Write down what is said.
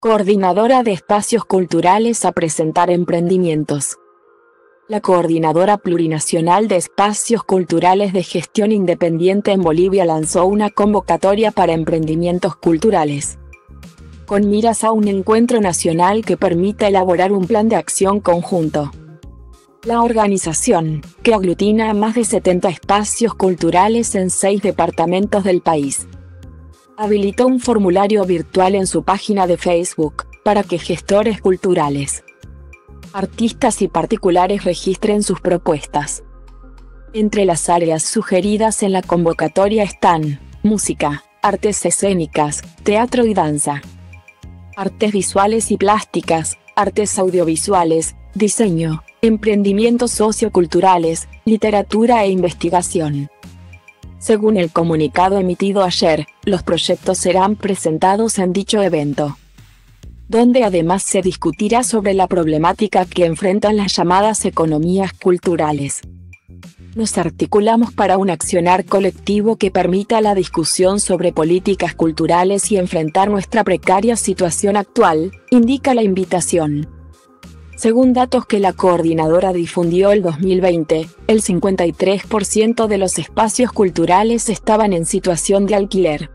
Coordinadora de Espacios Culturales a presentar emprendimientos. La Coordinadora Plurinacional de Espacios Culturales de Gestión Independiente en Bolivia lanzó una convocatoria para emprendimientos culturales. Con miras a un encuentro nacional que permita elaborar un plan de acción conjunto. La organización, que aglutina más de 70 espacios culturales en seis departamentos del país, habilitó un formulario virtual en su página de Facebook, para que gestores culturales, artistas y particulares registren sus propuestas. Entre las áreas sugeridas en la convocatoria están, música, artes escénicas, teatro y danza, artes visuales y plásticas, artes audiovisuales, diseño, emprendimientos socioculturales, literatura e investigación. Según el comunicado emitido ayer, los proyectos serán presentados en dicho evento, donde además se discutirá sobre la problemática que enfrentan las llamadas economías culturales. Nos articulamos para un accionar colectivo que permita la discusión sobre políticas culturales y enfrentar nuestra precaria situación actual, indica la invitación. Según datos que la coordinadora difundió el 2020, el 53% de los espacios culturales estaban en situación de alquiler.